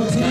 Okay.